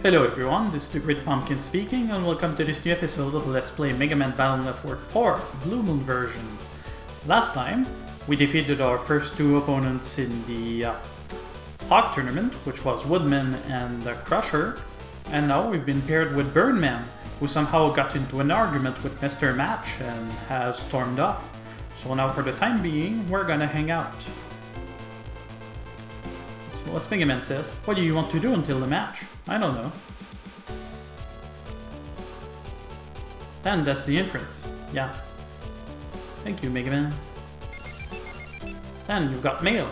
Hello everyone, this is the Great Pumpkin speaking, and welcome to this new episode of Let's Play Mega Man Battle Network 4, Blue Moon version. Last time, we defeated our first two opponents in the uh, Hawk tournament, which was Woodman and uh, Crusher, and now we've been paired with Burnman, who somehow got into an argument with Mr. Match and has stormed off. So now for the time being, we're gonna hang out. So what's Mega Man says? What do you want to do until the match? I don't know. And that's the entrance. Yeah. Thank you, Mega Man. And you've got mail.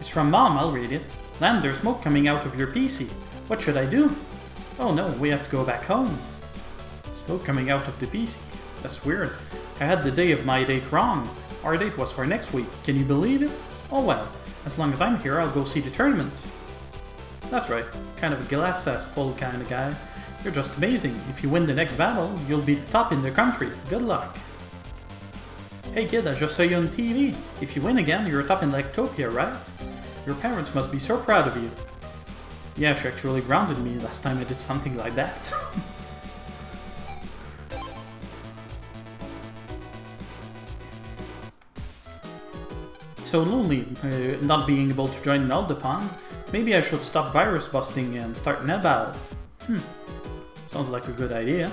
It's from Mom, I'll read it. Lan, there's smoke coming out of your PC. What should I do? Oh no, we have to go back home. Smoke coming out of the PC. That's weird. I had the day of my date wrong. Our date was for next week. Can you believe it? Oh well. As long as I'm here, I'll go see the tournament. That's right. Kind of a glass half full kind of guy. You're just amazing. If you win the next battle, you'll be top in the country. Good luck. Hey kid, I just saw you on TV. If you win again, you're top in Electopia, right? Your parents must be so proud of you. Yeah, she actually grounded me last time I did something like that. So lonely, uh, not being able to join an Aldefond. Maybe I should stop virus busting and start net battle. Hmm, sounds like a good idea.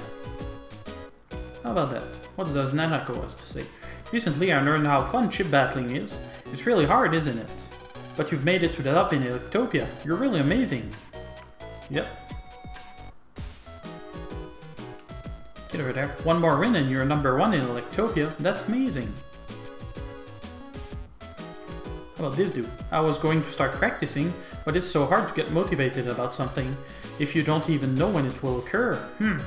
How about that? What does Nanako has to say? Recently I learned how fun chip battling is. It's really hard, isn't it? But you've made it to the top in Electopia. You're really amazing. Yep. Get over there. One more win and you're number one in Electopia. That's amazing. About this dude? I was going to start practicing, but it's so hard to get motivated about something if you don't even know when it will occur. Hmm.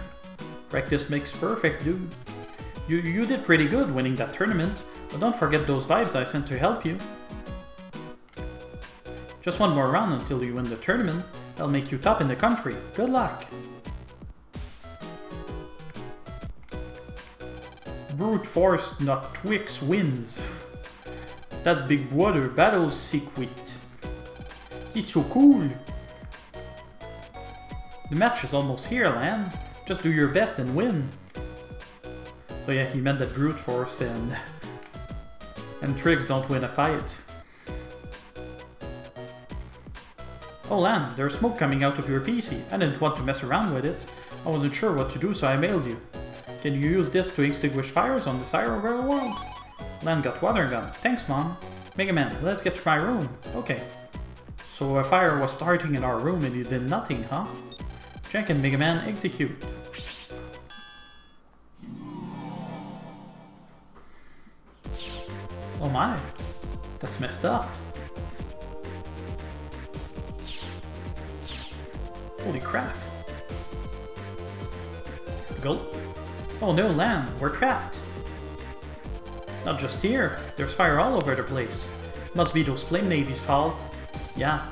Practice makes perfect, dude. You, you did pretty good winning that tournament, but don't forget those vibes I sent to help you. Just one more round until you win the tournament. I'll make you top in the country. Good luck! Brute force, not Twix, wins. That's Big Brother Battle secret. He's so cool! The match is almost here, Lan. Just do your best and win. So yeah, he meant that brute force and and tricks don't win a fight. Oh Lan, there's smoke coming out of your PC. I didn't want to mess around with it. I wasn't sure what to do, so I mailed you. Can you use this to extinguish fires on the cyberworld? Lan got water gun. Thanks, Mom. Mega Man, let's get to my room. Okay. So a fire was starting in our room and you did nothing, huh? Check and Mega Man, execute. Oh my. That's messed up. Holy crap. Gulp. Oh no, Lan, we're trapped. Not just here, there's fire all over the place. Must be those Flame Navi's fault. Yeah,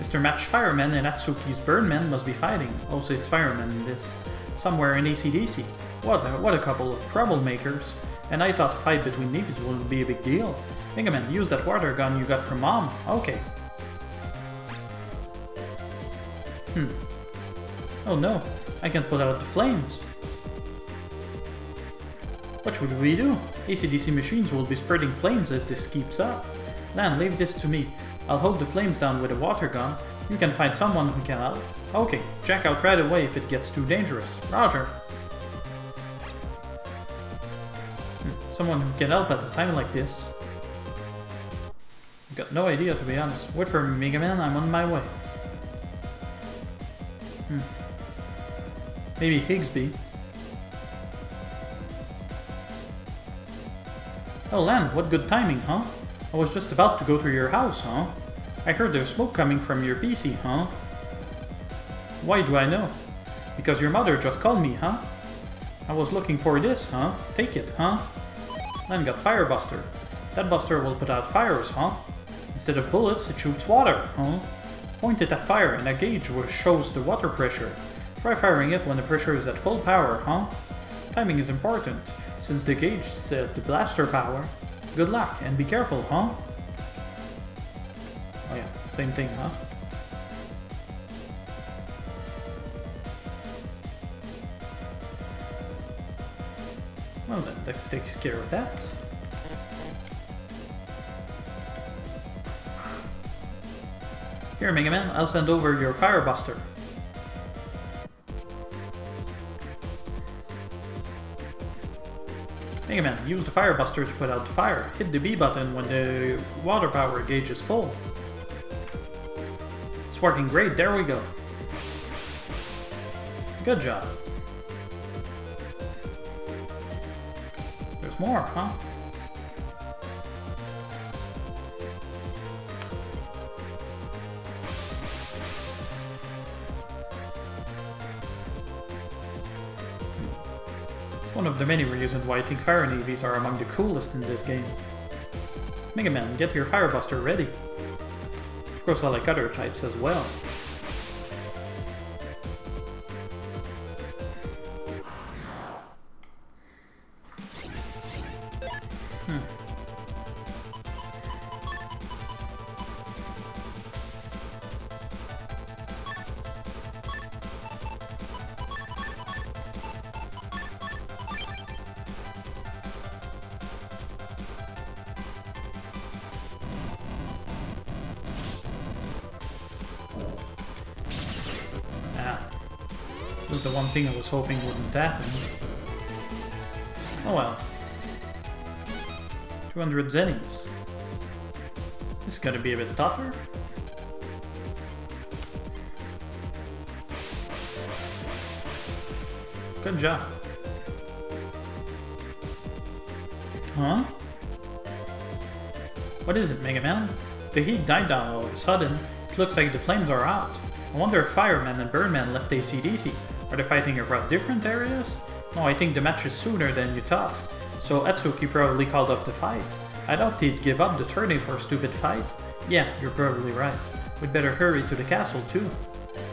Mr. Match Fireman and Atsuki's Burnman must be fighting. Also, it's firemen in this. Somewhere in ACDC. What a, what a couple of troublemakers. And I thought a fight between Navis wouldn't be a big deal. Mega Man, use that water gun you got from Mom. Okay. Hmm. Oh no, I can't put out the flames. What should we do? ACDC machines will be spreading flames if this keeps up. Lan, leave this to me. I'll hold the flames down with a water gun. You can find someone who can help. Okay, check out right away if it gets too dangerous. Roger. Hmm, someone who can help at a time like this. Got no idea to be honest. Wait for me, Mega Man, I'm on my way. Hmm. Maybe Higsby. Oh Lan, what good timing, huh? I was just about to go to your house, huh? I heard there's smoke coming from your PC, huh? Why do I know? Because your mother just called me, huh? I was looking for this, huh? Take it, huh? Lan got Fire Buster. That buster will put out fires, huh? Instead of bullets, it shoots water, huh? Point it at fire and a gauge which shows the water pressure. Try firing it when the pressure is at full power, huh? Timing is important, since the cage said the blaster power, good luck and be careful, huh? Oh yeah, same thing, huh? Well then, that takes care of that. Here, Mega Man, I'll send over your Firebuster. Mega Man, use the Firebuster to put out the fire. Hit the B button when the water power gauge is full. It's working great, there we go. Good job. There's more, huh? One of the many reasons why I think Fire Navis are among the coolest in this game. Mega Man, get your Firebuster ready. Of course I like other types as well. Hoping wouldn't happen. Oh well. 200 zennies. This is gonna be a bit tougher. Good job. Huh? What is it, Mega Man? The heat died down all of a sudden. It looks like the flames are out. I wonder if Fireman and Burnman left ACDC. Are they fighting across different areas? No, I think the match is sooner than you thought. So Atsuki probably called off the fight. I doubt he'd give up the tourney for a stupid fight. Yeah, you're probably right. We'd better hurry to the castle too.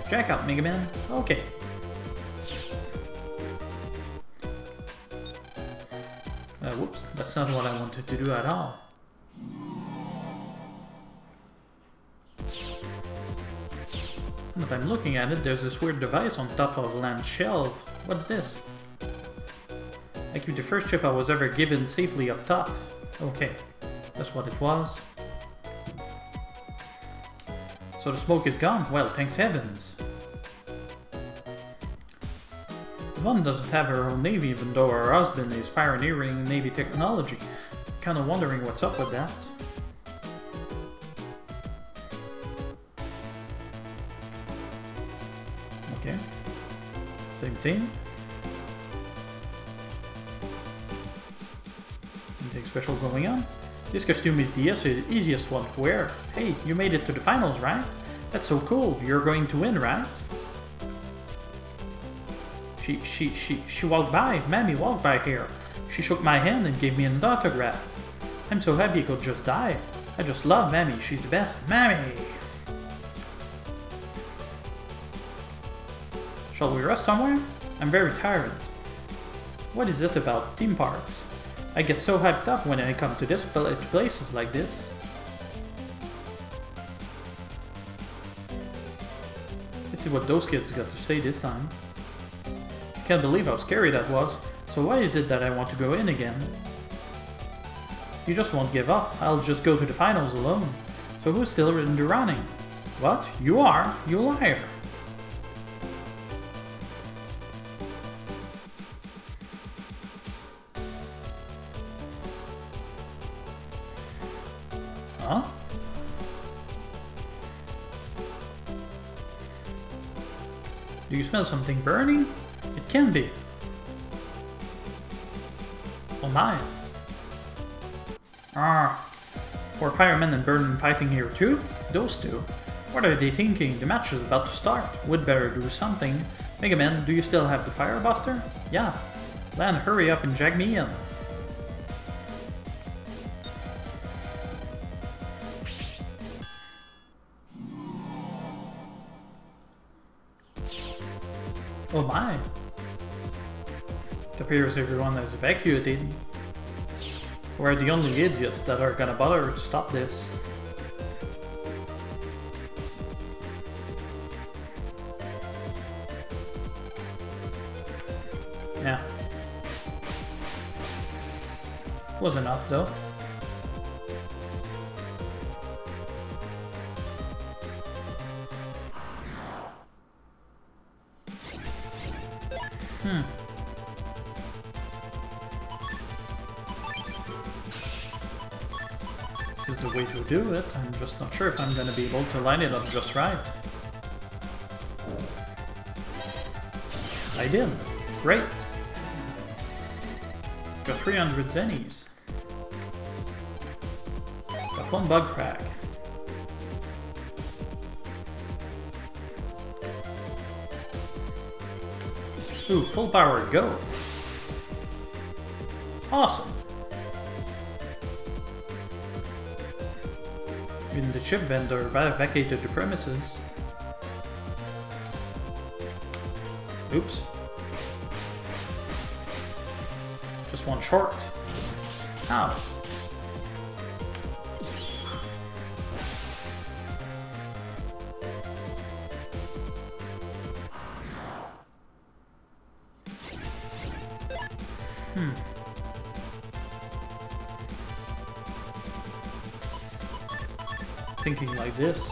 Jack out, Mega Man. Okay. Uh, whoops, that's not what I wanted to do at all. If I'm looking at it, there's this weird device on top of Lan's shelf. What's this? I keep the first chip I was ever given safely up top. Okay, that's what it was. So the smoke is gone? Well, thanks heavens. Yvonne doesn't have her own Navi even though her husband is pioneering Navi technology. Kinda wondering what's up with that. Okay. Same thing. Anything special going on? This costume is the easiest one to wear. Hey, you made it to the finals, right? That's so cool. You're going to win, right? She, she, she, she walked by. Mammy walked by here. She shook my hand and gave me an autograph. I'm so happy I could just die. I just love Mammy. She's the best. Mammy! Shall we rest somewhere? I'm very tired. What is it about theme parks? I get so hyped up when I come to this places like this. Let's see what those kids got to say this time. Can't believe how scary that was. So why is it that I want to go in again? You just won't give up. I'll just go to the finals alone. So who's still in the running? What? You are? You liar! Smell something burning? It can be. Oh my. Ah. Were Fireman and Burnman fighting here too? Those two? What are they thinking? The match is about to start. We'd better do something. Mega Man, do you still have the Firebuster? Yeah. Lan, hurry up and jack me in. Appears everyone has evacuated. We're the only idiots that are gonna bother to stop this. Yeah. Was enough though. Do it. I'm just not sure if I'm gonna be able to line it up just right. I did. Great. Got 300 zennies. Got one bug frag. Ooh, full power, go! Awesome! Chip vendor vacated the premises. Oops. Just one short. How? This.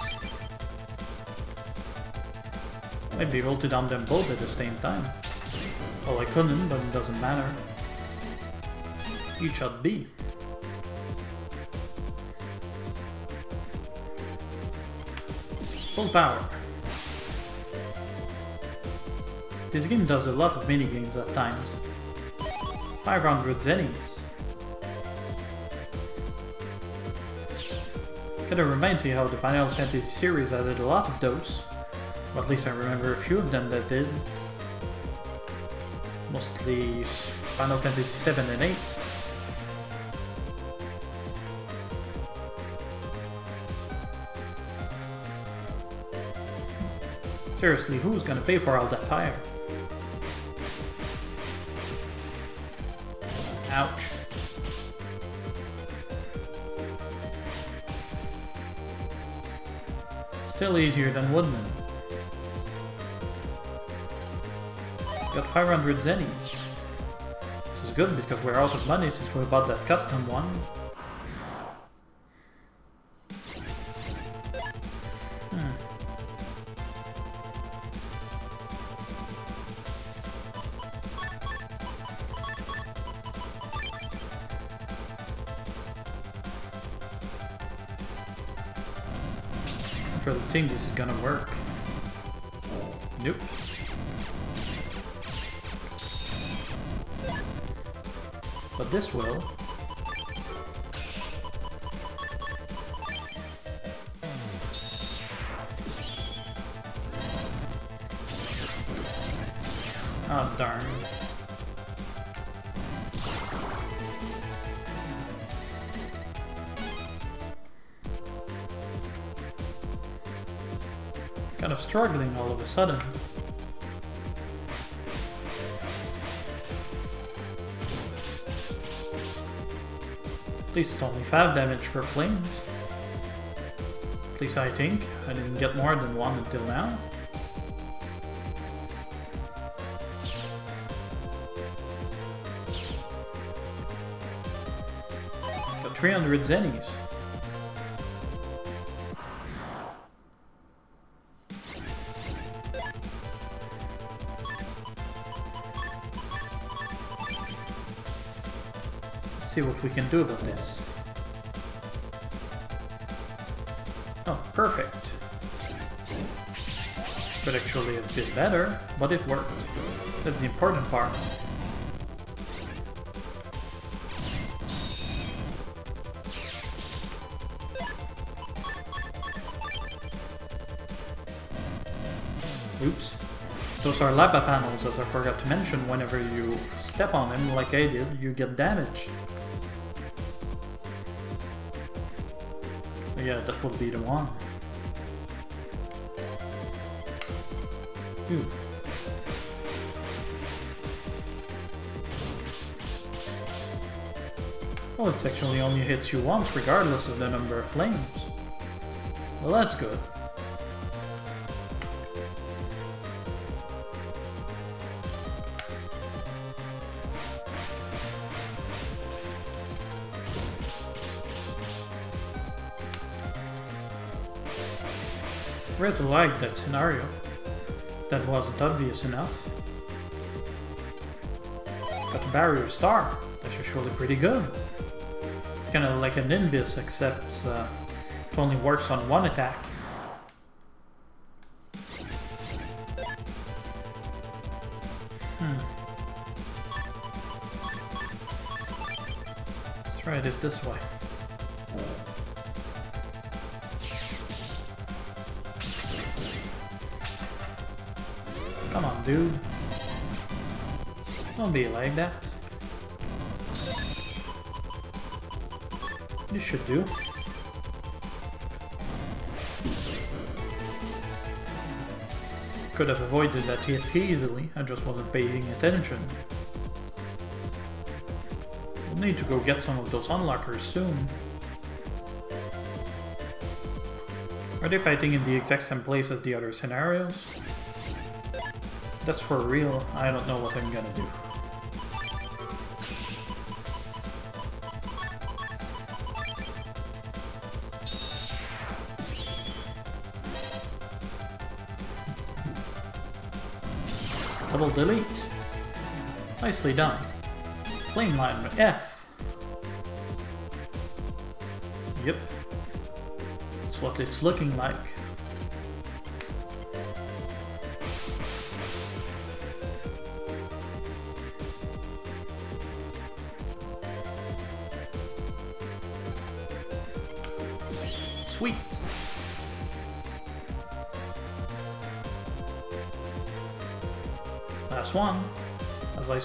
Might be able to down them both at the same time. Well, I couldn't, but it doesn't matter. You shot B. Full power. This game does a lot of minigames at times. 500 zennies. Kinda reminds me how the Final Fantasy series added a lot of those. Or at least I remember a few of them that did. Mostly Final Fantasy 7 and 8. Seriously, who's gonna pay for all that fire? Still easier than Woodman. Got 500 zennies. This is good because we're out of money since we bought that custom one. Gonna work. A sudden. At least it's only 5 damage per flames. At least I think. I didn't get more than one until now. Got 300 zennies. See what we can do about this. Oh, perfect. But actually a bit better, but it worked. That's the important part. Oops. Those are lava panels, as I forgot to mention, whenever you step on them, like I did, you get damage. That would be the one. Ooh. Oh, it actually only hits you once, regardless of the number of flames. Well, that's good. Like that scenario. That wasn't obvious enough. Got barrier star. That's usually pretty good. It's kind of like an Invis, except uh, it only works on one attack. Hmm. Let's this way. Dude. Don't be like that. You should do. Could have avoided that hit easily, I just wasn't paying attention. We'll need to go get some of those unlockers soon. Are they fighting in the exact same place as the other scenarios? That's for real, I don't know what I'm gonna do. Double delete. Nicely done. Flame line F. Yep. That's what it's looking like.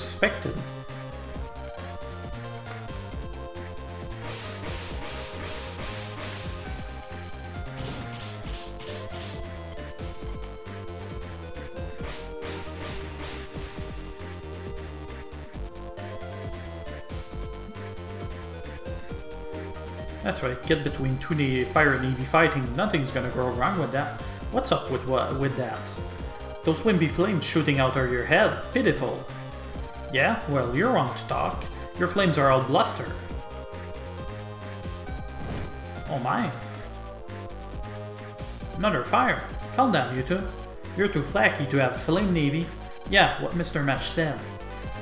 Suspected. That's right, get between two na- fire and EV fighting, nothing's gonna go wrong with that. What's up with with that? Those wimpy flames shooting out of your head, pitiful. Yeah, well, you're wrong talk. Your flames are all bluster. Oh my. Another fire. Calm down, you two. You're too flaky to have flame Navi. Yeah, what Mr. Match said.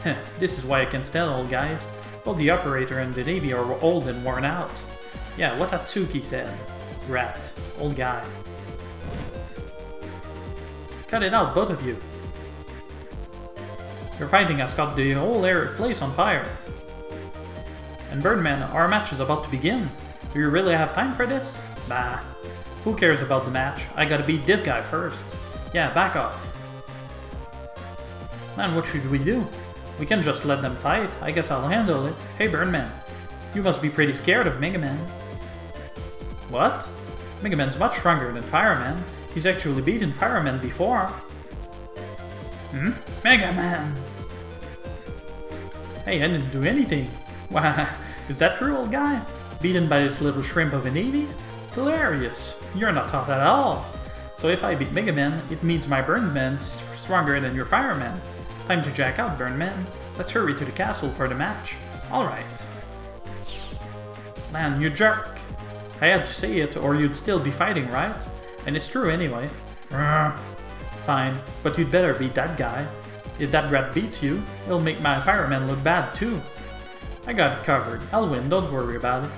Heh, this is why I can stand old guys. Both the operator and the Navi are old and worn out. Yeah, what Atsuki said. Rat. Old guy. Cut it out, both of you. Your fighting has got the whole air place on fire. And Burnman, our match is about to begin. Do you really have time for this? Bah. Who cares about the match? I gotta beat this guy first. Yeah, back off. Man, what should we do? We can just let them fight. I guess I'll handle it. Hey, Burnman. You must be pretty scared of Mega Man. What? Mega Man's much stronger than Fireman. He's actually beaten Fireman before. Hmm? Mega Man! Hey, I didn't do anything. Why, is that true, old guy? Beaten by this little shrimp of an Eevee? Hilarious. You're not tough at all. So if I beat Mega Man, it means my Burnman's stronger than your Fireman. Time to jack out, Burnman. Let's hurry to the castle for the match. Alright. Man, you jerk. I had to say it, or you'd still be fighting, right? And it's true anyway. Fine, but you'd better beat that guy. If that rat beats you, it'll make my fireman look bad too. I got it covered. I'll win, don't worry about it.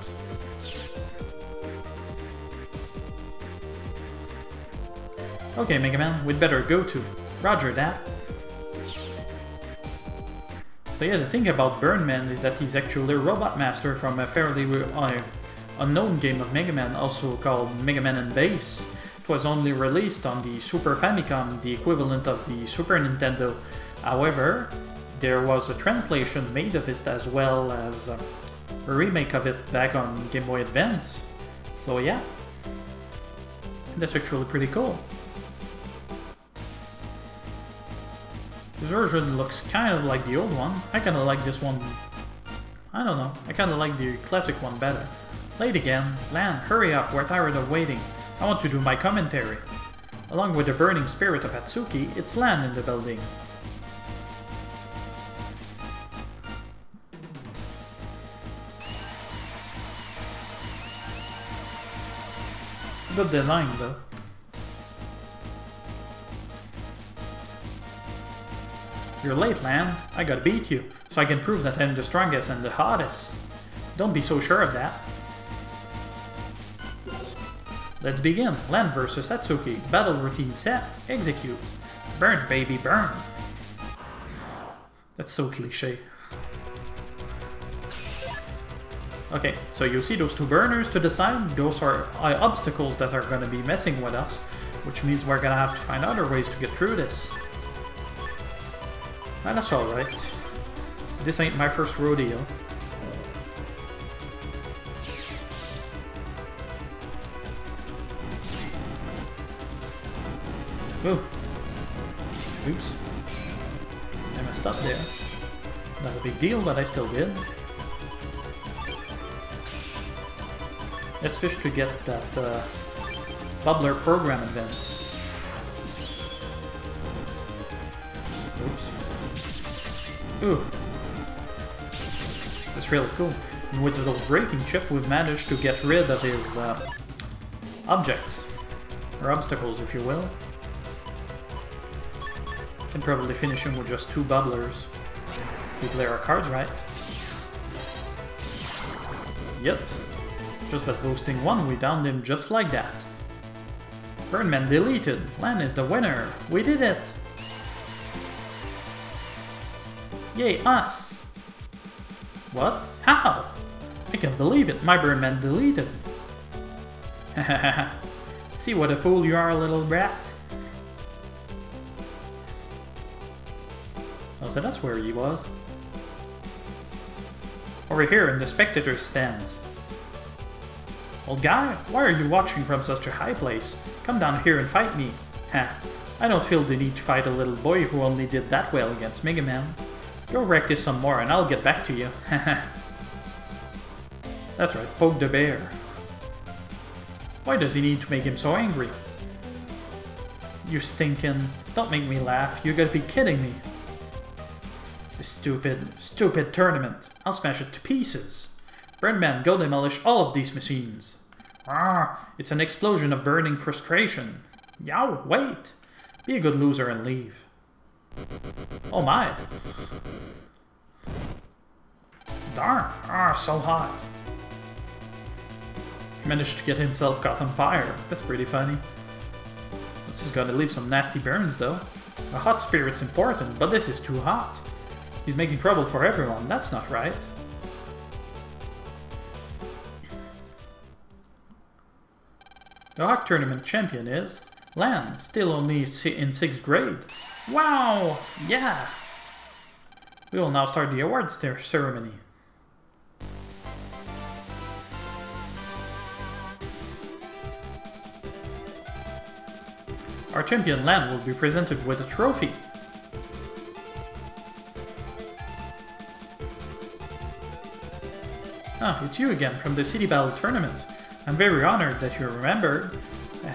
Okay, Mega Man, we'd better go to. Roger that. So yeah, the thing about Burnman is that he's actually a Robot Master from a fairly uh, unknown game of Mega Man, also called Mega Man and Bass. It was only released on the Super Famicom, the equivalent of the Super Nintendo. However, there was a translation made of it as well as a remake of it back on Game Boy Advance. So yeah, that's actually pretty cool. This version looks kind of like the old one. I kind of like this one. I don't know. I kind of like the classic one better. Late again. Lan, hurry up. We're tired of waiting. I want to do my commentary. Along with the burning spirit of Atsuki, it's Lan in the building. the design though. You're late, man. I gotta beat you, so I can prove that I'm the strongest and the hottest. Don't be so sure of that. Let's begin. Lan versus Atsuki. Battle routine set. Execute. Burn, baby, burn. That's so cliche. Okay, so you see those two burners to the side? Those are uh, obstacles that are going to be messing with us, which means we're going to have to find other ways to get through this. And that's alright. This ain't my first rodeo. Ooh. Oops. I messed up there. Not a big deal, but I still did. Let's fish to get that uh, bubbler program events. Oops. Ooh. That's really cool. And with those braking chip, we've managed to get rid of his uh, objects. Or obstacles, if you will. Can probably finish him with just two bubblers. We play our cards right. Yep. Just by boosting one, we downed him just like that. Burnman deleted. Lan is the winner. We did it! Yay, us! What? How? I can't believe it. My Burnman deleted. See what a fool you are, little brat. Oh, so that's where he was. Over here in the spectator stands. Old guy, why are you watching from such a high place? Come down here and fight me. Ha, I don't feel the need to fight a little boy who only did that well against Mega Man. Go practice some more and I'll get back to you. That's right, poke the bear. Why does he need to make him so angry? You stinking... Don't make me laugh, you gotta be kidding me. The stupid, stupid tournament. I'll smash it to pieces. Burnman, go demolish all of these machines. Ah, it's an explosion of burning frustration. Yow, wait! Be a good loser and leave. Oh my! Darn, ah, so hot. He managed to get himself caught on fire. That's pretty funny. This is gonna leave some nasty burns though. A hot spirit's important, but this is too hot. He's making trouble for everyone, that's not right. The Tournament champion is Lan, still only in 6th grade. Wow! Yeah! We will now start the awards ceremony. Our champion Lan will be presented with a trophy. Ah, it's you again from the City Battle Tournament. I'm very honored that you're remembered.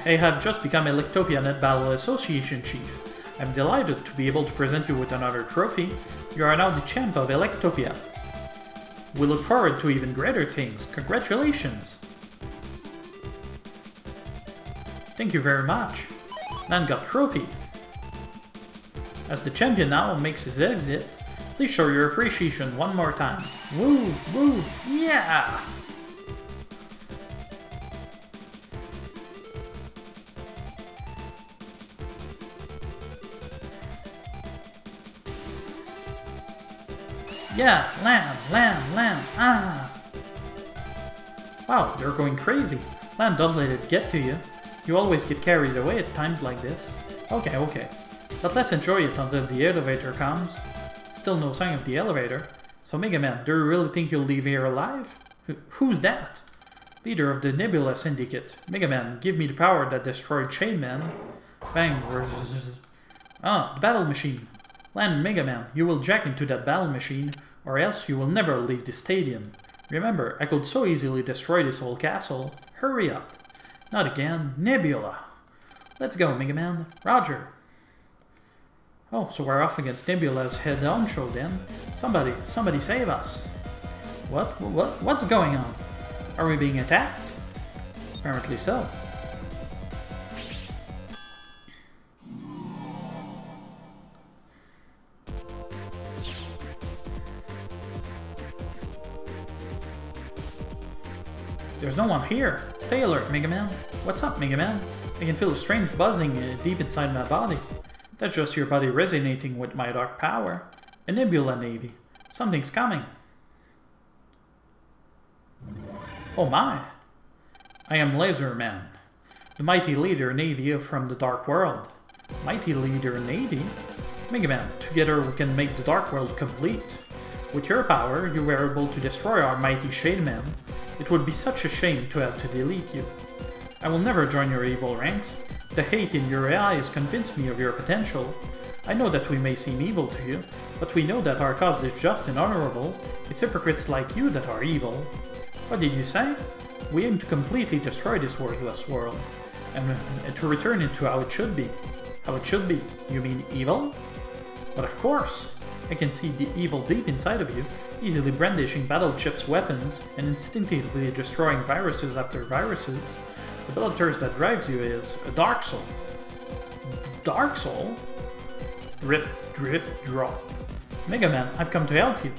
I have just become a Electopia Net Battle Association Chief. I'm delighted to be able to present you with another trophy. You are now the champ of Electopia. We look forward to even greater things. Congratulations! Thank you very much. Lan got trophy. As the champion now makes his exit, please show your appreciation one more time. Woo! Woo! Yeah! Yeah, Lan, Lan, Lan, ah! Wow, you're going crazy. Lan, don't let it get to you. You always get carried away at times like this. Okay, okay. But let's enjoy it until the elevator comes. Still no sign of the elevator. So Mega Man, do you really think you'll leave here alive? H who's that? Leader of the Nebula Syndicate. Mega Man, give me the power that destroyed Chain Man. Bang. Ah, the battle machine. Lan Mega Man, you will jack into that battle machine, or else you will never leave the stadium. Remember, I could so easily destroy this whole castle. Hurry up. Not again. Nebula. Let's go, Mega Man. Roger. Oh, so we're off against Nebula's head honcho then. Somebody, somebody save us. What? What? What's going on? Are we being attacked? Apparently so. There's no one here. Stay alert, Mega Man. What's up, Mega Man? I can feel a strange buzzing uh, deep inside my body. That's just your body resonating with my dark power. A nebula Navi. Something's coming. Oh my. I am Laser Man, the mighty leader Navi from the Dark World. Mighty leader Navi? Mega Man, together we can make the Dark World complete. With your power, you were able to destroy our mighty Shade Man. It would be such a shame to have to delete you. I will never join your evil ranks. The hate in your eyes convinced me of your potential. I know that we may seem evil to you, but we know that our cause is just and honorable. It's hypocrites like you that are evil. What did you say? We aim to completely destroy this worthless world, and, and to return it to how it should be. How it should be? You mean evil? But of course! I can see the evil deep inside of you, easily brandishing battle chips weapons and instinctively destroying viruses after viruses. The bloodthirst that drives you is a dark soul. D dark soul? Drip, drip, drop. Mega Man, I've come to help you.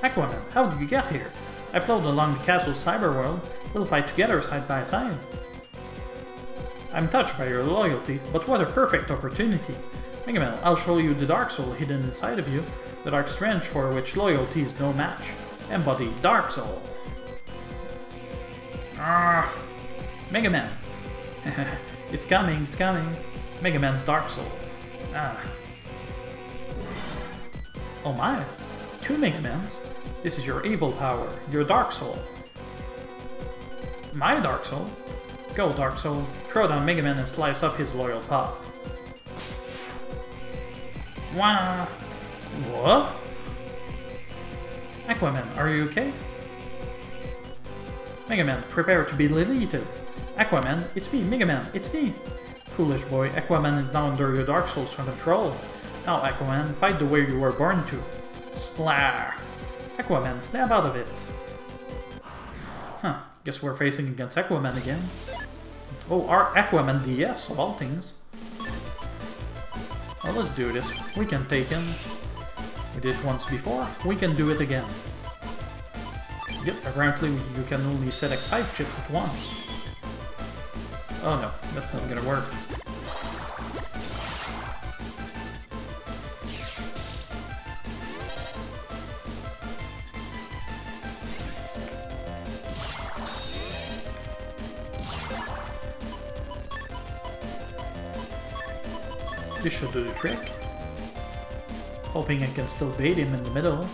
Aquaman, how did you get here? I floated along the castle's cyberworld. We'll fight together side by side. I'm touched by your loyalty, but what a perfect opportunity. Mega Man, I'll show you the Dark Soul hidden inside of you, the dark strength for which loyalty is no match. Embody Dark Soul. Ah, Mega Man. it's coming, it's coming. Mega Man's Dark Soul. Ah. Oh my, two Mega Mans. This is your evil power, your Dark Soul. My Dark Soul? Go, Dark Soul. Throw down Mega Man and slice up his loyal pop. What? Aquaman, are you okay? Mega Man, prepare to be deleted. Aquaman, it's me, Mega Man, it's me. Foolish boy, Aquaman is now under your Dark Soul's control. Now, Aquaman, fight the way you were born to. Splar! Aquaman, snap out of it! Huh, guess we're facing against Aquaman again. Oh, our Aquaman DS, of all things. Well, let's do this. We can take him. We did once before, we can do it again. Yep, apparently you can only set X5 chips at once. Oh no, that's not gonna work. Should do the trick. Hoping I can still bait him in the middle.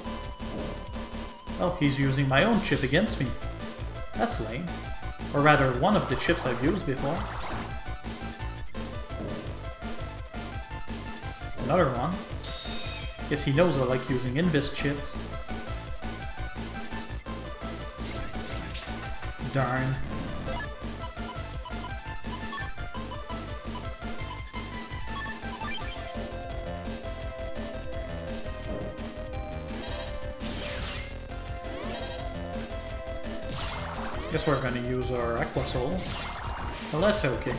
Oh, he's using my own chip against me. That's lame. Or rather, one of the chips I've used before. Another one. Guess he knows I like using Invis chips. Darn. We're gonna use our Aqua Soul. Well, that's okay.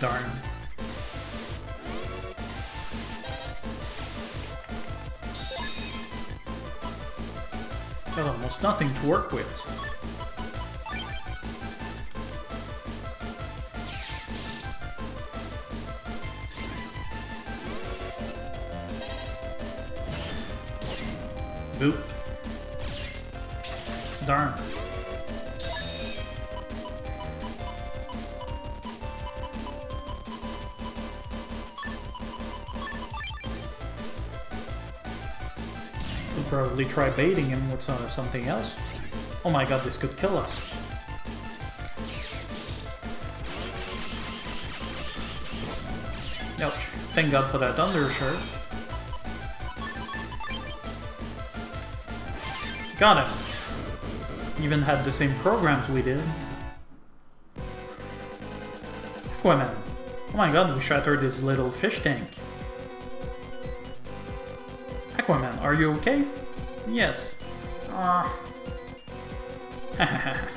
Darn. Got almost nothing to work with. Try baiting him with uh, something else. Oh my god, this could kill us. Ouch. Thank god for that undershirt. Got him. Even had the same programs we did. Aquaman. Oh my god, we shattered his little fish tank. Aquaman, are you okay? Yes. Ah.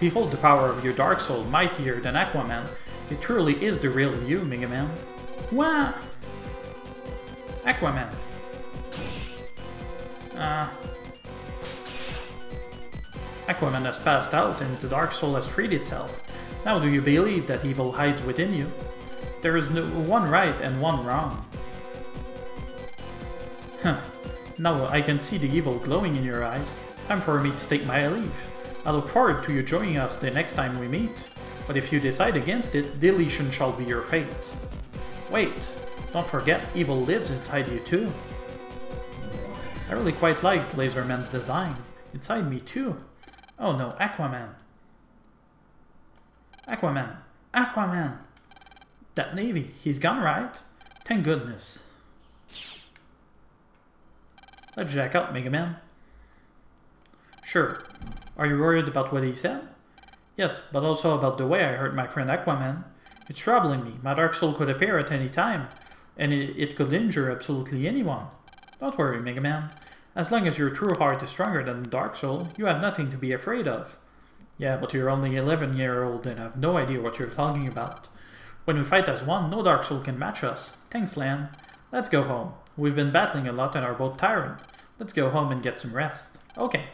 Behold the power of your Dark Soul, mightier than Aquaman. It truly is the real you, Mega Man. What? Aquaman. Uh, Aquaman has passed out and the Dark Soul has freed itself. Now do you believe that evil hides within you? There is no one right and one wrong. Huh. Now I can see the evil glowing in your eyes. Time for me to take my leave. I look forward to you joining us the next time we meet. But if you decide against it, deletion shall be your fate. Wait, don't forget, evil lives inside you too. I really quite liked Laserman's design. Inside me too. Oh no, Aquaman. Aquaman. Aquaman. That Navi, he's gone right? Thank goodness. Let's jack up, Mega Man. Sure. Are you worried about what he said? Yes, but also about the way I hurt my friend Aquaman. It's troubling me. My Dark Soul could appear at any time, and it, it could injure absolutely anyone. Don't worry, Mega Man. As long as your true heart is stronger than the Dark Soul, you have nothing to be afraid of. Yeah, but you're only 11 year old and have no idea what you're talking about. When we fight as one, no Dark Soul can match us. Thanks, Lan. Let's go home. We've been battling a lot and are both tired. Let's go home and get some rest. Okay.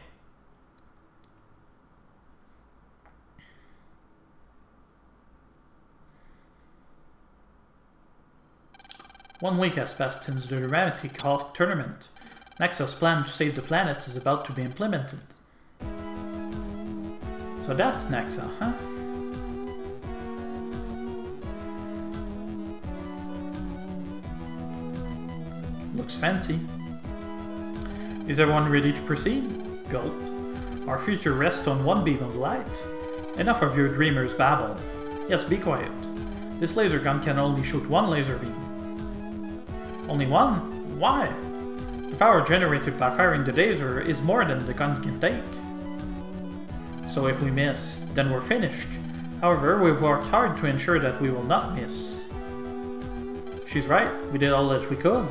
One week has passed since the dramatic Hawk tournament. Naxa's plan to save the planet is about to be implemented. So that's Nexa, huh? Looks fancy. Is everyone ready to proceed? Gulp. Our future rests on one beam of light. Enough of your dreamer's babble. Yes, be quiet. This laser gun can only shoot one laser beam. Only one? Why? The power generated by firing the laser is more than the gun can take. So if we miss, then we're finished. However, we've worked hard to ensure that we will not miss. She's right, we did all that we could.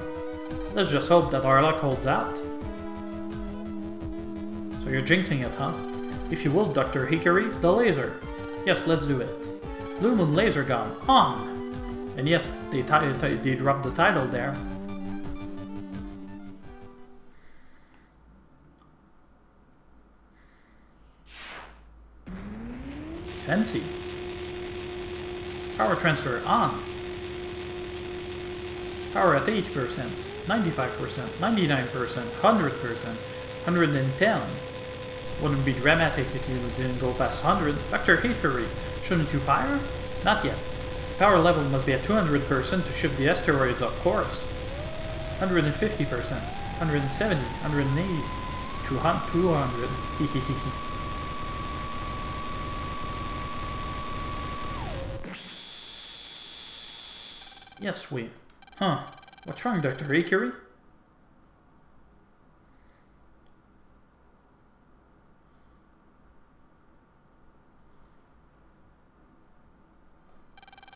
Let's just hope that our luck holds out. So you're jinxing it, huh? If you will, Dr. Hickory, the laser. Yes, let's do it. Blue Moon Laser Gun, on! And yes, they, they dropped the title there. Fancy. Power transfer on. Power at 80%, 95%, 99%, 100%, 110. Wouldn't be dramatic if you didn't go past 100. Dr. Hickory, shouldn't you fire? Not yet. Power level must be at 200% to shift the asteroids, of course. 150%, 170, 180, 200, hehehe. Yes, we. Huh. What's wrong, Dr. Ikiri?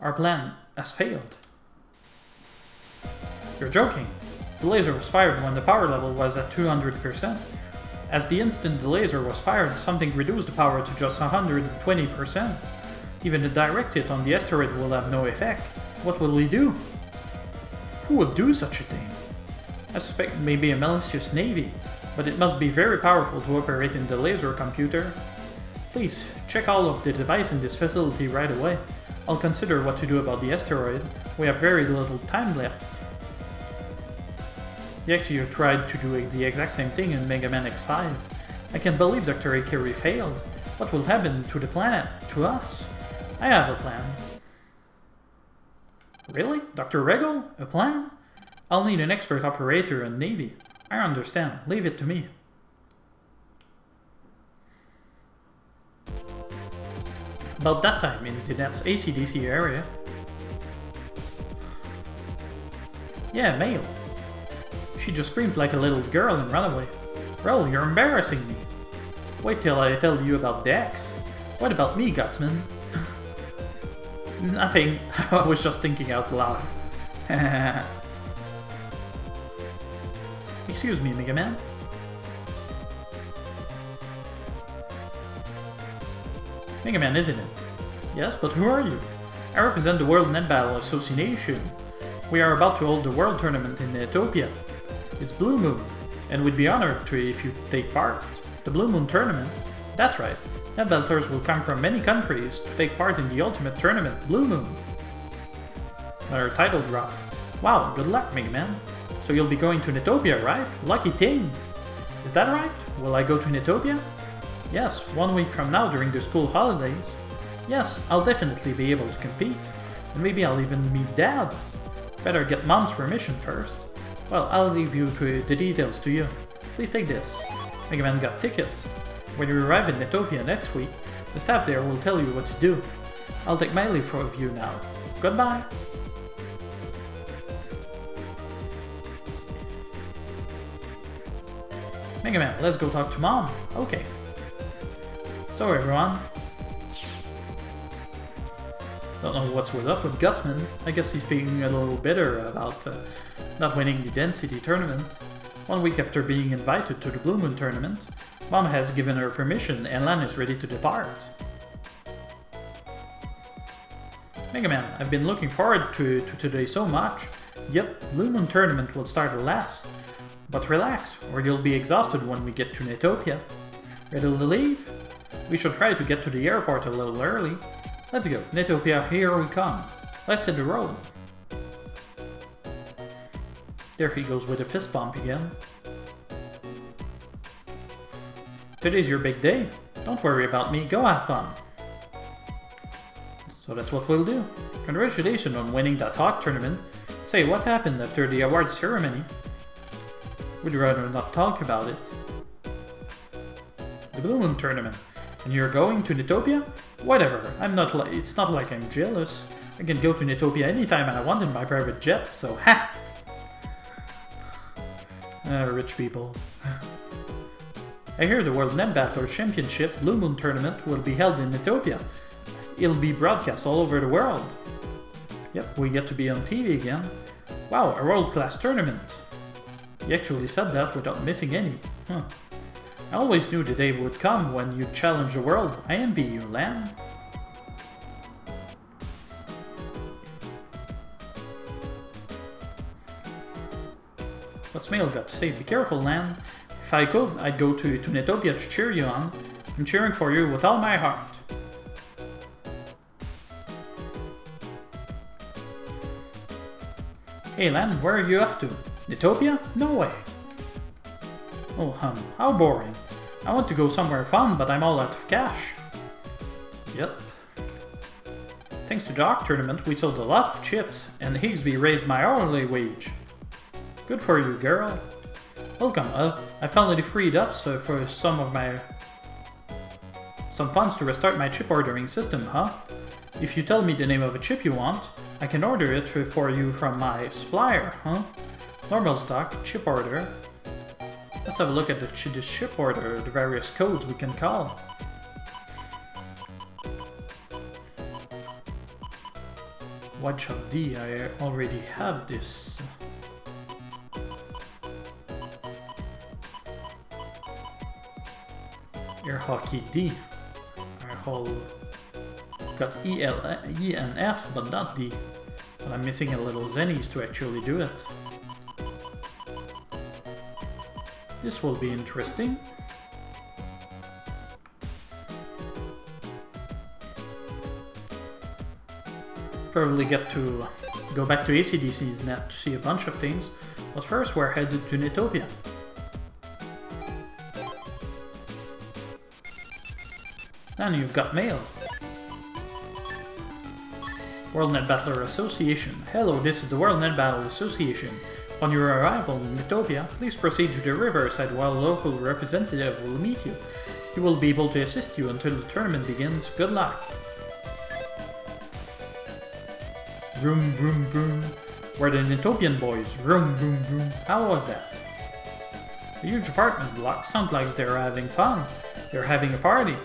Our plan has failed. You're joking. The laser was fired when the power level was at 200%. As the instant the laser was fired, something reduced the power to just 120%. Even a direct hit on the asteroid will have no effect. What will we do? Who would do such a thing? I suspect maybe a malicious Navi, but it must be very powerful to operate in the laser computer. Please, check all of the devices in this facility right away. I'll consider what to do about the asteroid. We have very little time left. You actually tried to do the exact same thing in Mega Man X5. I can't believe Dr. Ikiri failed. What will happen to the planet? To us? I have a plan. Really? Dr. Regal? A plan? I'll need an expert operator and Navi. I understand. Leave it to me. About that time in the Net's ACDC area. Yeah, Mail. She just screams like a little girl and run away. You're embarrassing me. Wait till I tell you about Dex. What about me, Gutsman? Nothing. I was just thinking out loud. Excuse me, Mega Man. Mega Man, isn't it? Yes, but who are you? I represent the World Net Battle Association. We are about to hold the World Tournament in Netopia. It's Blue Moon, and we'd be honored to if you take part. The Blue Moon Tournament? That's right. Netbattlers will come from many countries to take part in the ultimate tournament, Blue Moon. Another title drop. Wow, good luck, Mega Man. So you'll be going to Netopia, right? Lucky thing! Is that right? Will I go to Netopia? Yes, one week from now during the school holidays. Yes, I'll definitely be able to compete. And maybe I'll even meet Dad. Better get Mom's permission first. Well, I'll leave you to the details to you. Please take this. Mega Man got tickets. When you arrive in Netopia next week, the staff there will tell you what to do. I'll take my leave of you now. Goodbye! Mega Man, let's go talk to Mom. Okay. So everyone. Don't know what's up with Gutsman. I guess he's feeling a little bitter about uh, not winning the Density tournament. One week after being invited to the Blue Moon tournament, Mom has given her permission and Lan is ready to depart. Mega Man, I've been looking forward to, to today so much. Yep, Blue Moon tournament will start at last. But relax, or you'll be exhausted when we get to Netopia. Ready to leave? We should try to get to the airport a little early. Let's go, Netopia, here we come. Let's hit the road. There he goes with a fist bump again. Today's your big day. Don't worry about me, go have fun. So that's what we'll do. Congratulations on winning that Hawk tournament. Say, what happened after the award ceremony? Would you rather not talk about it. The Blue Moon tournament. And you're going to Netopia? Whatever, I'm not like it's not like I'm jealous. I can go to Netopia anytime I want in my private jet, so ha! Uh, rich people. I hear the World Net Battler Championship Blue Moon Tournament will be held in Netopia. It'll be broadcast all over the world. Yep, we get to be on TV again. Wow, a world-class tournament. He actually said that without missing any. Huh. I always knew the day would come when you'd challenge the world. I envy you, Lan. What's Mail got to say? Be careful, Lan. If I could, I'd go to, to Netopia to cheer you on. I'm cheering for you with all my heart. Hey Lan, where are you off to? Netopia? No way. Oh hum, how boring. I want to go somewhere fun, but I'm all out of cash. Yep. Thanks to the Hawk tournament, we sold a lot of chips, and Higsby raised my hourly wage. Good for you, girl. Welcome, uh, I finally freed up so for some of my... some funds to restart my chip ordering system, huh? If you tell me the name of a chip you want, I can order it for you from my supplier, huh? Normal stock, chip order. Let's have a look at the, ch the chip order, the various codes we can call. WideShot D, I already have this. Air Hockey D. I hold got E, L, E and F, but not D. But I'm missing a little Zennies to actually do it. This will be interesting. Probably get to go back to ACDC's net to see a bunch of things, but first we're headed to Netopia. Ah, and you've got mail. World Net Battler Association. Hello, this is the World Net Battle Association. On your arrival in Netopia, please proceed to the riverside while a local representative will meet you. He will be able to assist you until the tournament begins. Good luck! Vroom vroom vroom. We're the Netopian boys. Vroom vroom vroom. How was that? A huge apartment block sounds like they're having fun. They're having a party.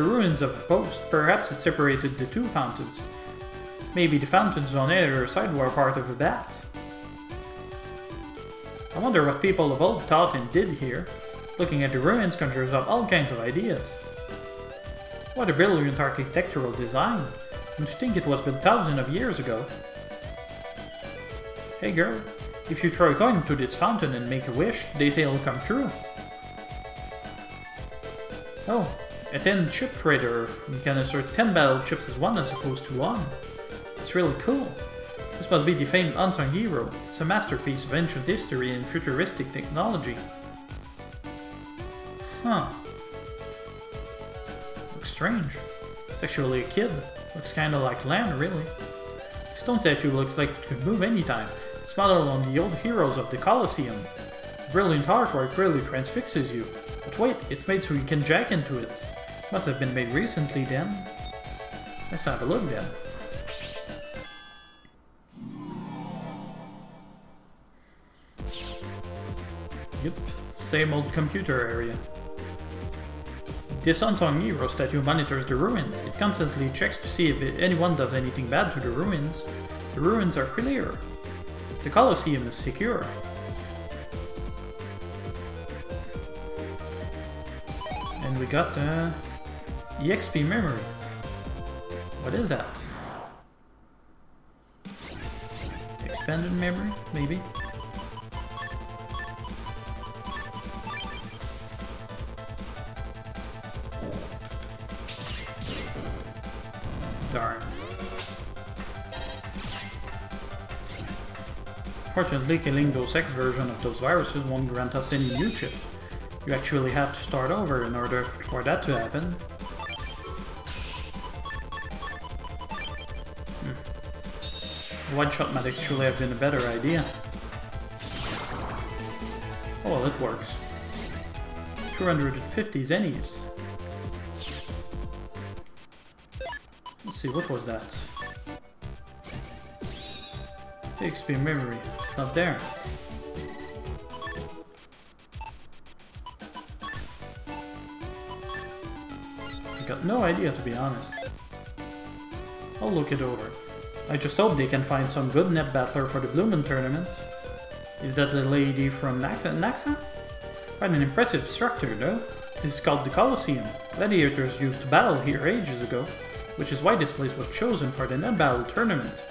The ruins of a post. Perhaps it separated the two fountains. Maybe the fountains on either side were part of a bat. I wonder what people of old thought and did here. Looking at the ruins conjures up all kinds of ideas. What a brilliant architectural design. Don't you think it was built thousands of years ago? Hey girl, if you throw a coin into this fountain and make a wish, they say it'll come true. Oh, a 10 chip trader. You can insert 10 battle chips as one as opposed to one. It's really cool. This must be the famed unsung hero. It's a masterpiece of ancient history and futuristic technology. Huh. Looks strange. It's actually a kid. Looks kinda like Lan, really. Stone statue looks like it could move anytime. It's modeled on the old heroes of the Colosseum. Brilliant artwork really transfixes you. But wait, it's made so you can jack into it. Must have been made recently then. Let's have a look then. Yep, same old computer area. This unsung hero statue monitors the ruins. It constantly checks to see if anyone does anything bad to the ruins. The ruins are clear. The Colosseum is secure. And we got uh, EXP memory. What is that? Expanded memory, maybe? Darn. Fortunately, killing those X version of those viruses won't grant us any new chips. You actually have to start over in order for that to happen. Hmm. One shot might actually have been a better idea. Oh well, it works. 250 zennies. Let's see, what was that? XP memory. It's not there. I got no idea to be honest. I'll look it over. I just hope they can find some good net battler for the Blue Moon tournament. Is that the lady from Naxa? Quite an impressive structure though. This is called the Colosseum. Gladiators used to battle here ages ago, which is why this place was chosen for the net battle tournament.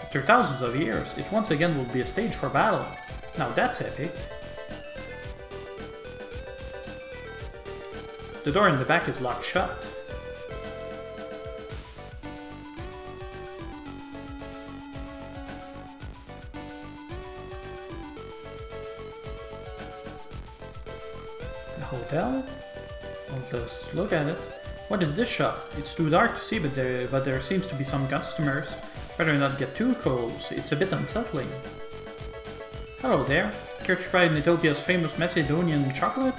After thousands of years, it once again will be a stage for battle. Now that's epic. The door in the back is locked shut. Let's look at it. What is this shop? It's too dark to see, but there, but there seems to be some customers. Better not get too close, it's a bit unsettling. Hello there. Care to try Netopia's famous Macedonian chocolate?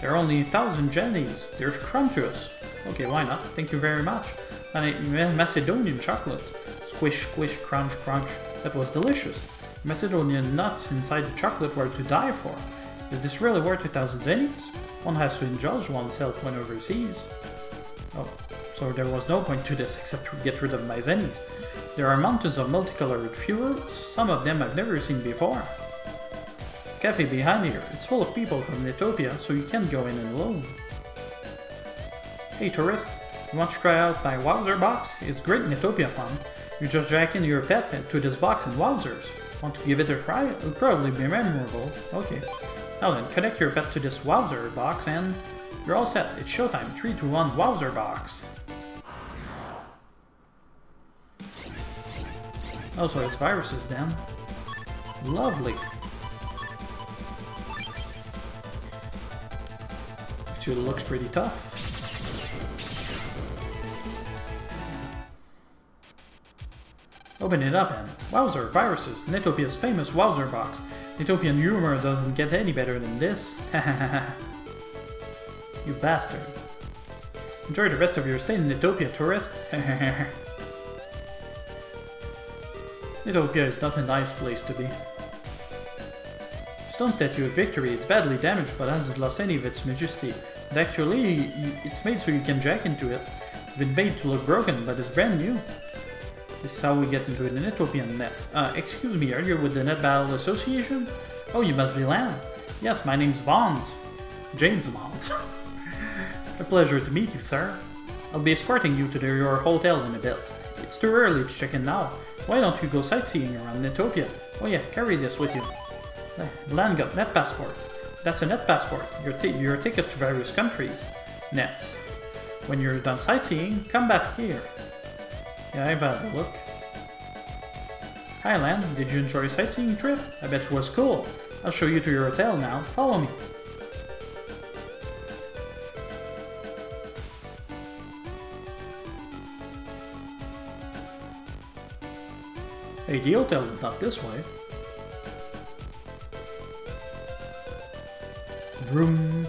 There are only a thousand jellies. They're scrumptious. Okay, why not? Thank you very much. Macedonian chocolate. Squish, squish, crunch, crunch. That was delicious. Macedonian nuts inside the chocolate were to die for. Is this really worth a thousand zennies? One has to indulge oneself when overseas. Oh, so there was no point to this except to get rid of my zennies. There are mountains of multicolored fruits, some of them I've never seen before. Cafe behind here, it's full of people from Netopia, so you can't go in alone. Hey tourist, you want to try out my Wowzer box? It's great Netopia fun. You just jack in your pet to this box and Wowzers. Want to give it a try? It'll probably be memorable. Okay. Now then, connect your pet to this Wowzer box and you're all set. It's showtime. 3 to 1 Wowzer box. Oh, so it's viruses then. Lovely. Actually looks pretty tough. Open it up and Wowzer, viruses, Netopia's famous Wowzer box. Netopian humor doesn't get any better than this. you bastard. Enjoy the rest of your stay in Netopia, tourist. Netopia is not a nice place to be. Stone statue of victory, it's badly damaged but hasn't lost any of its majesty. And actually, it's made so you can jack into it. It's been made to look broken, but it's brand new. This is how we get into the Netopian net. Uh, excuse me, are you with the Net Battle Association? Oh, you must be Lan. Yes, my name's Bonds. James Bonds. a pleasure to meet you, sir. I'll be escorting you to the, your hotel in a bit. It's too early to check in now. Why don't you go sightseeing around Netopia? Oh yeah, carry this with you. Lan got net passport. That's a net passport, your, your ticket to various countries. Nets. When you're done sightseeing, come back here. Yeah, I've had a look. Hi Lan, did you enjoy your sightseeing trip? I bet it was cool. I'll show you to your hotel now. Follow me. Hey, the hotel is not this way. Vroom.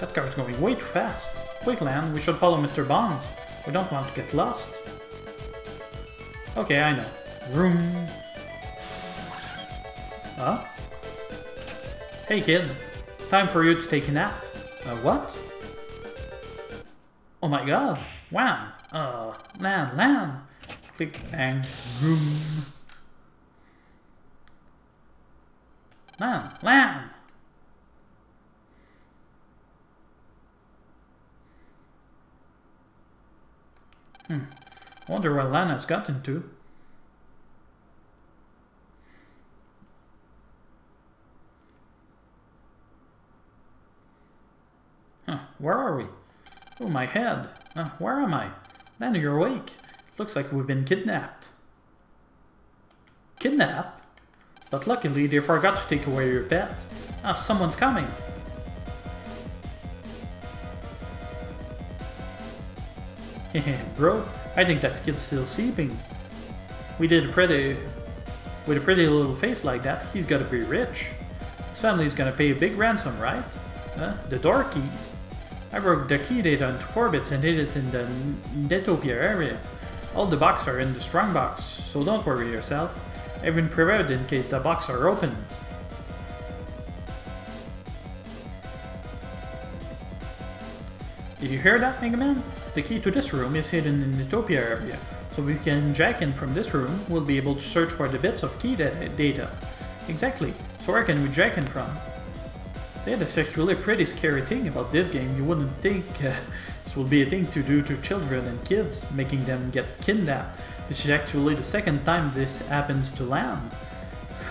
That car's going way too fast. Quick, Lan, we should follow Mr. Bonds. We don't want to get lost. Okay, I know. Room. Huh? Hey, kid. Time for you to take a nap. Uh, what? Oh my god. Wham! Uh, Lan, Lan. Click, bang, room. Lan, Lan! Hmm. Wonder where Lana's gotten to. Huh, where are we? Oh, my head. Uh, where am I? Lana, you're awake. Looks like we've been kidnapped. Kidnapped? But luckily they forgot to take away your pet. Ah, someone's coming. Bro, I think that kid's still sleeping. We did a pretty... With a pretty little face like that, he's gotta be rich. His family's gonna pay a big ransom, right? Huh? The door keys. I broke the key data into 4 bits and hid it in the Netopia area. All the boxes are in the strong box, so don't worry yourself. I've been prepared in case the boxes are opened. Did you hear that, Mega Man? The key to this room is hidden in the Netopia area, so we can jack in from this room, we'll be able to search for the bits of key data. Exactly, so where can we jack in from? Say, that's actually a pretty scary thing about this game, you wouldn't think uh, this would be a thing to do to children and kids, making them get kidnapped. This is actually the second time this happens to Lan.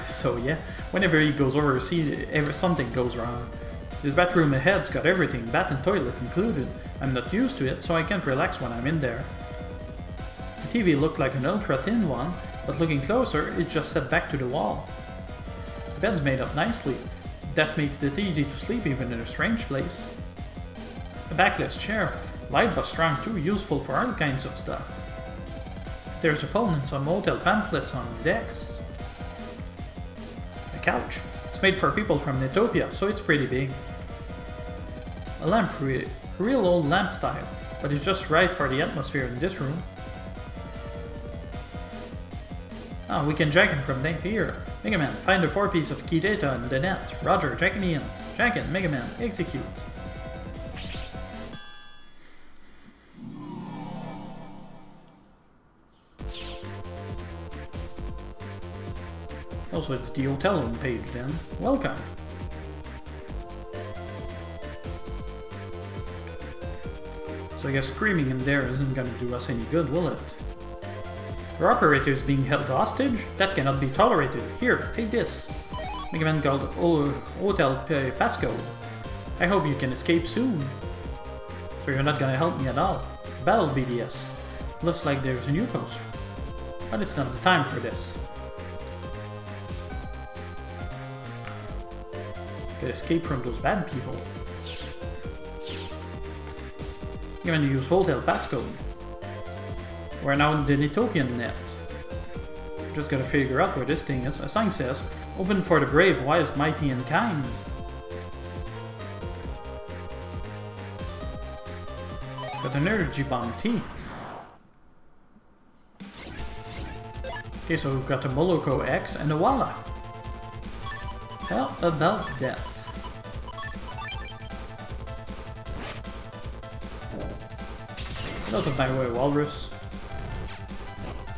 So yeah, whenever he goes overseas, ever something goes wrong. This bathroom ahead's got everything, bath and toilet included. I'm not used to it, so I can't relax when I'm in there. The TV looked like an ultra-thin one, but looking closer, it just set back to the wall. The bed's made up nicely. That makes it easy to sleep even in a strange place. A backless chair, light but strong too, useful for all kinds of stuff. There's a phone and some motel pamphlets on the decks. A couch. It's made for people from Netopia, so it's pretty big. A lamp, real old lamp style, but it's just right for the atmosphere in this room. Ah, we can jack him from here. Mega Man, find the 4 piece of key data in the net. Roger, jack me in. Jack it, Mega Man, execute. Also, it's the hotel page then. Welcome! I guess screaming in there isn't gonna do us any good, will it? Your operator is being held hostage? That cannot be tolerated. Here, take this. Mega Man called o Hotel Passcode. I hope you can escape soon. So you're not gonna help me at all. Battle BBS. Looks like there's a new poster. But it's not the time for this. to escape from those bad people. You're to use Hotel Passcode. We're now in the Netopian net. Just gotta figure out where this thing is. A sign says, open for the brave, wise, mighty, and kind. Got an energy bomb T. Okay, so we've got the Moloko X and the Walla. How about that? Out of my way, Walrus.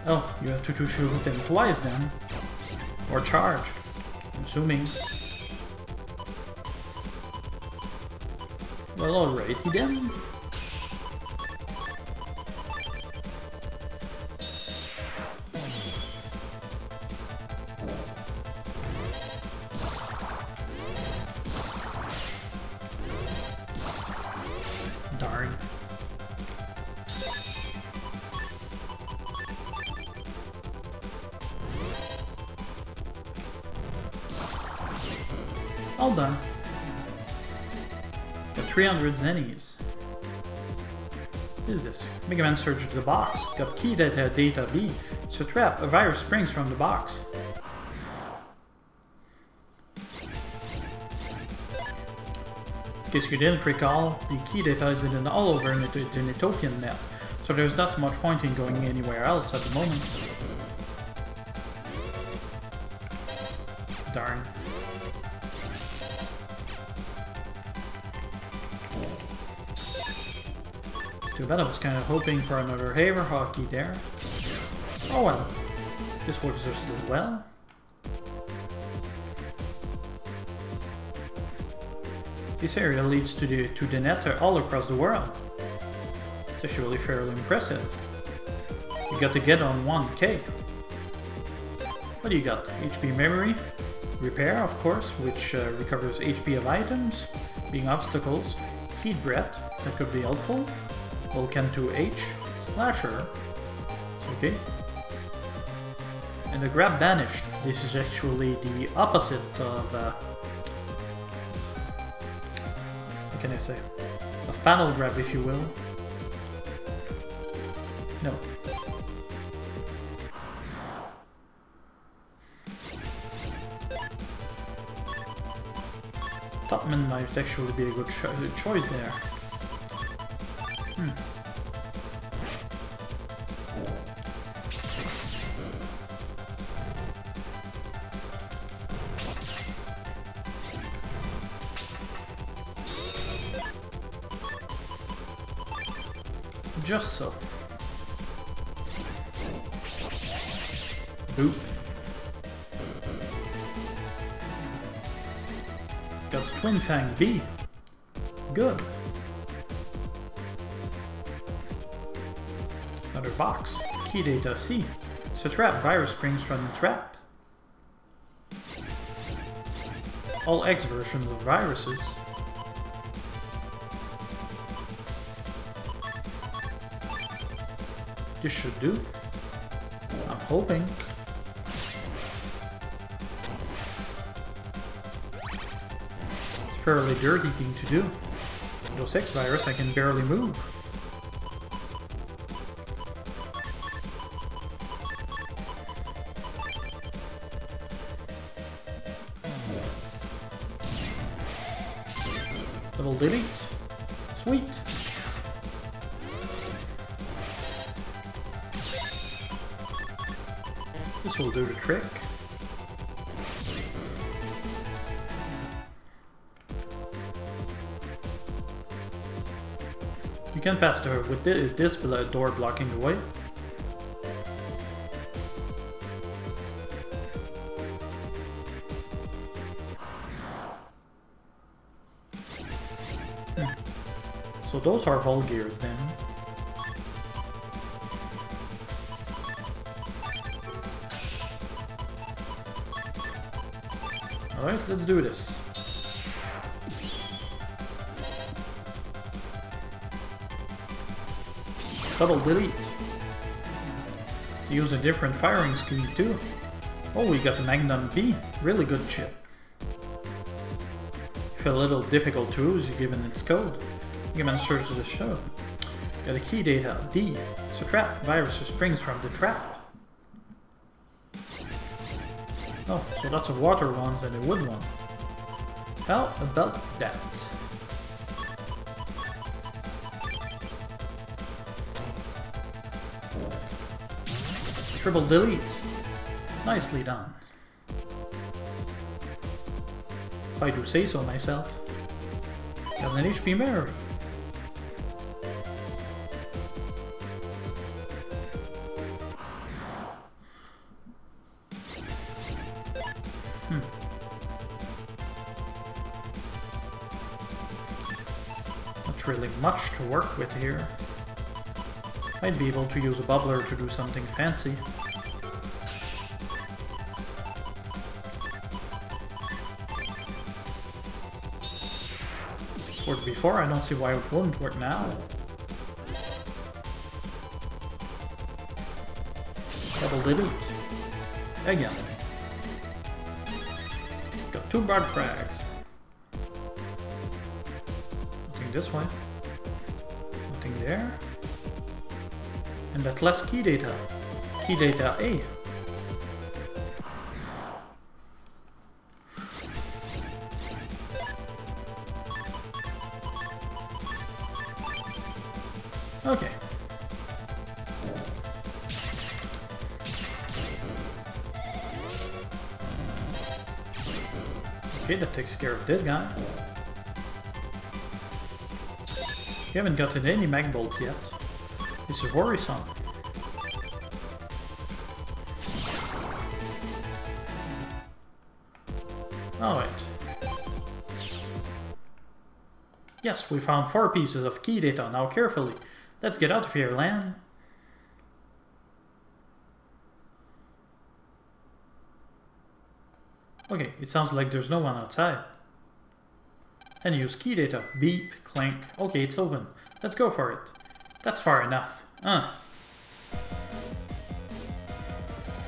Oh, you have to, to shoot them twice then. Or charge. I'm assuming. Well, alrighty then. 300 zennies. What is this? Mega Man searched the box. Got key data data B. It's a trap. A virus springs from the box. In case you didn't recall, the key data is in all over the Netopian net, so there's not much point in going anywhere else at the moment. It's I was kind of hoping for another Haver hockey there. Oh well. This works just as well. This area leads to the to the nether all across the world. It's actually fairly impressive. You got to get on 1k. What do you got? HP memory? Repair, of course, which uh, recovers HP of items, being obstacles. Heat breath, that could be helpful. Vulcan 2H. Slasher. It's okay. And the grab banished. This is actually the opposite of uh, what can I say? Of panel grab, if you will. No. Topman might actually be a good cho choice there. Fang B. Good. Another box. Key data C. It's a trap. Virus springs from the trap. All X versions of viruses. This should do. I'm hoping. Fairly dirty thing to do. Deus Ex virus, I can barely move. Double delete. Sweet. This will do the trick. You can pass her with this, this door blocking the way. So those are Vulgears then. Alright, let's do this. Double delete. Use a different firing scheme too. Oh, we got the Magnum B. Really good chip. Feel a little difficult to use given its code. Given search the show. Got a key data D. It's a trap. Virus springs from the trap. Oh, so lots of water ones and a wood one. How about that? Triple delete. Nicely done. If I do say so myself. Got an HP memory. Hmm. Not really much to work with here. Might be able to use a bubbler to do something fancy. Worked before, I don't see why it wouldn't work now. Double delete. Again. Got two bard frags. Nothing this way. Nothing there. And that last key data. Key data A. Okay. Okay, that takes care of this guy. We haven't gotten any mag bolt yet. This is worrisome. Alright. Yes, we found four pieces of key data. Now carefully. Let's get out of here, Lan. Okay, it sounds like there's no one outside. And use key data. Beep, clank. Okay, it's open. Let's go for it. That's far enough. Huh.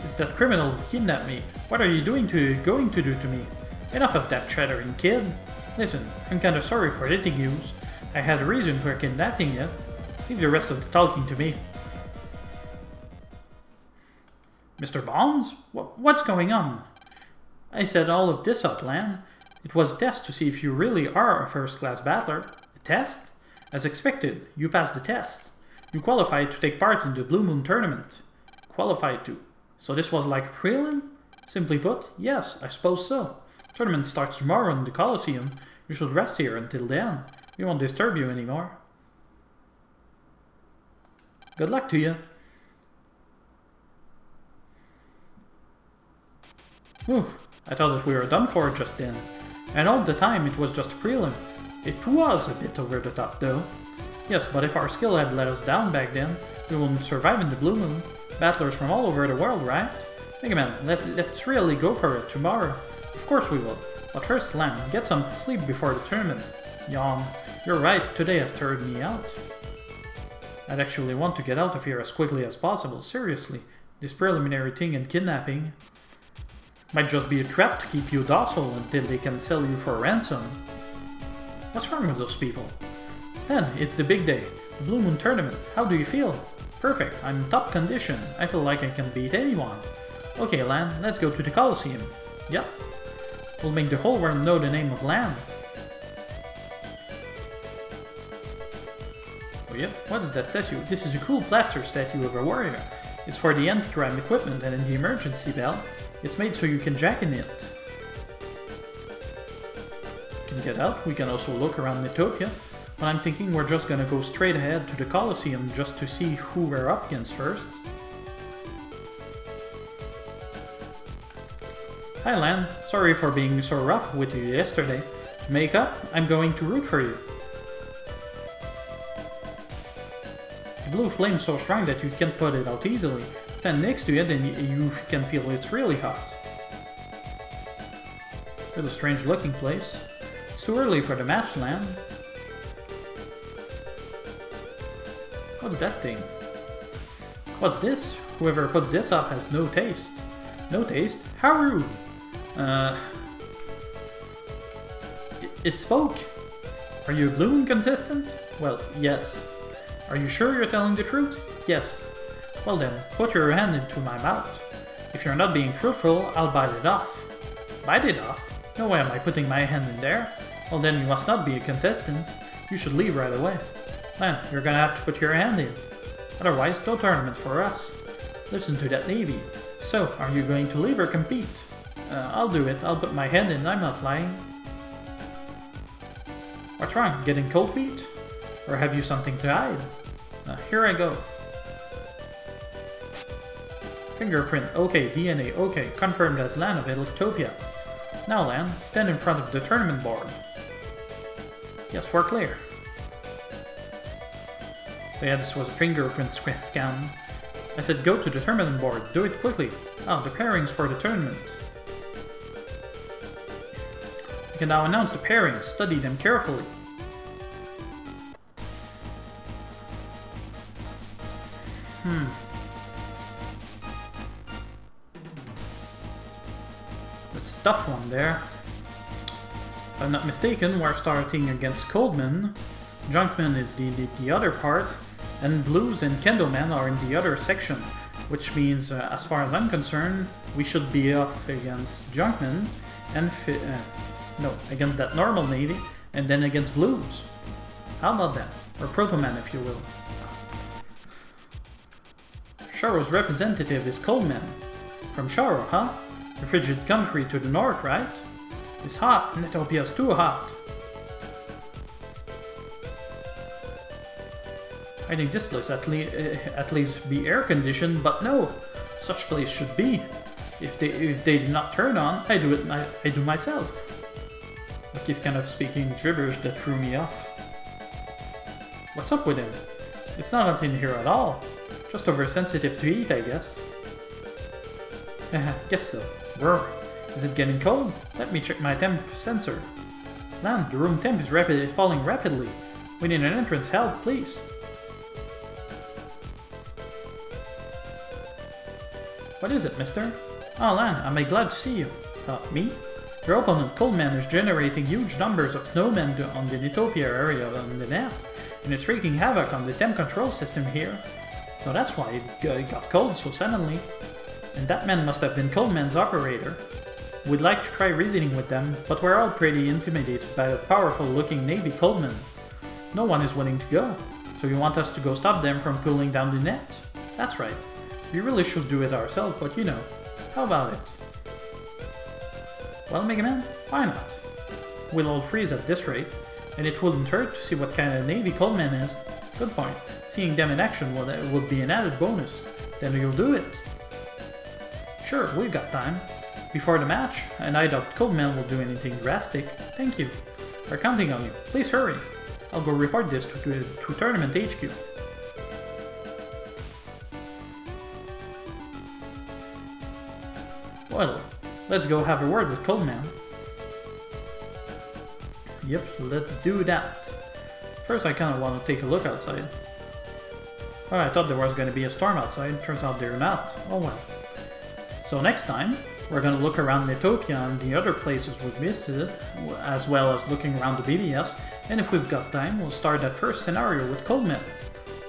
It's that criminal who kidnapped me. What are you doing to going to do to me? Enough of that chattering kid. Listen, I'm kinda sorry for hitting you. I had a reason for kidnapping you. Leave the rest of the talking to me. Mr. Bonds? what's going on? I set all of this up, Lan. It was a test to see if you really are a first-class battler. A test? As expected, you passed the test. You qualified to take part in the Blue Moon tournament. Qualified to. So this was like prelim? Simply put, yes, I suppose so. Tournament starts tomorrow in the Coliseum. You should rest here until then. We won't disturb you anymore. Good luck to you. Whew, I thought that we were done for just then. And all the time it was just prelim. It was a bit over the top though. Yes, but if our skill had let us down back then, we wouldn't survive in the Blue Moon. Battlers from all over the world, right? Mega Man, let, let's really go for it tomorrow. Of course we will. But first, Lan, get some sleep before the tournament. Yawn. You're right, today has tired me out. I'd actually want to get out of here as quickly as possible, seriously. This preliminary thing and kidnapping might just be a trap to keep you docile until they can sell you for ransom. What's wrong with those people? Then, it's the big day, the Blue Moon Tournament. How do you feel? Perfect, I'm in top condition. I feel like I can beat anyone. Okay, Lan, let's go to the Coliseum. Yep. We'll make the whole world know the name of Lan. Oh yeah? what is that statue? This is a cool plaster statue of a warrior. It's for the anti-crime equipment and in the emergency bell, it's made so you can jack in it. Can get out, we can also look around Netopia, but I'm thinking we're just gonna go straight ahead to the Colosseum just to see who we're up against first. Hi Lan, sorry for being so rough with you yesterday. To make up, I'm going to root for you. The blue flame's so strong that you can't put it out easily. Stand next to it and you can feel it's really hot. Really strange looking place. It's too early for the match, Lan. What's that thing? What's this? Whoever put this up has no taste. No taste? How rude! Uh... It, it spoke! Are you a blue contestant? Well, yes. Are you sure you're telling the truth? Yes. Well then, put your hand into my mouth. If you're not being truthful, I'll bite it off. Bite it off? No way am I putting my hand in there. Well then you must not be a contestant. You should leave right away. Man, you're gonna have to put your hand in. Otherwise, no tournament for us. Listen to that Navi. So, are you going to leave or compete? Uh, I'll do it. I'll put my hand in. I'm not lying. What's wrong? Getting cold feet? Or have you something to hide? Uh, here I go. Fingerprint, okay. DNA, okay. Confirmed as Lan of Electopia. Now, Lan, stand in front of the tournament board. Yes, we're clear. So yeah, this was a fingerprint scan. I said go to the tournament board, do it quickly. Oh, the pairings for the tournament. You can now announce the pairings, study them carefully. Hmm. Tough one there. If I'm not mistaken, we're starting against Coldman, Junkman is the, the, the other part, and Blues and Kendoman are in the other section, which means, uh, as far as I'm concerned, we should be off against Junkman and uh, no, against that normal Navi, and then against Blues. How about that? Or Protoman, if you will. Sharo's representative is Coldman. From Sharo, huh? The frigid country to the north, right? It's hot, and Netopia's too hot. I think this place at, le uh, at least be air conditioned, but no, such place should be. If they if they do not turn on, I do it my, I do myself. Like he's kind of speaking gibberish that threw me off. What's up with him? It's not in here at all. Just oversensitive to heat, I guess. guess so. Brr. Is it getting cold? Let me check my temp sensor. Lan, the room temp is rapidly falling rapidly. We need an entrance help, please. What is it, mister? Oh, Lan, I'm glad to see you. Uh, me? Your opponent, Coldman, is generating huge numbers of snowmen on the Netopia area on the net, and it's wreaking havoc on the temp control system here. So that's why it got cold so suddenly. And that man must have been Coldman's operator. We'd like to try reasoning with them, but we're all pretty intimidated by a powerful looking Navi Coldman. No one is willing to go, so you want us to go stop them from cooling down the net? That's right. We really should do it ourselves, but you know, how about it? Well, Mega Man, why not? We'll all freeze at this rate, and it wouldn't hurt to see what kind of Navi Coldman is. Good point. Seeing them in action would, uh, would be an added bonus. Then you'll do it. Sure, we've got time. Before the match, and I doubt Coldman will do anything drastic. Thank you. We're counting on you. Please hurry. I'll go report this to, to, to Tournament HQ. Well, let's go have a word with Coldman. Yep, let's do that. First I kinda want to take a look outside. Oh, I thought there was gonna be a storm outside, turns out they're not. Oh well. So next time, we're gonna look around Netopia and the other places we've visited, uh, as well as looking around the BBS, and if we've got time, we'll start that first scenario with Coldman.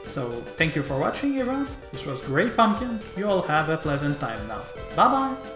So, thank you for watching everyone, this was Great Pumpkin, you all have a pleasant time now. Bye bye!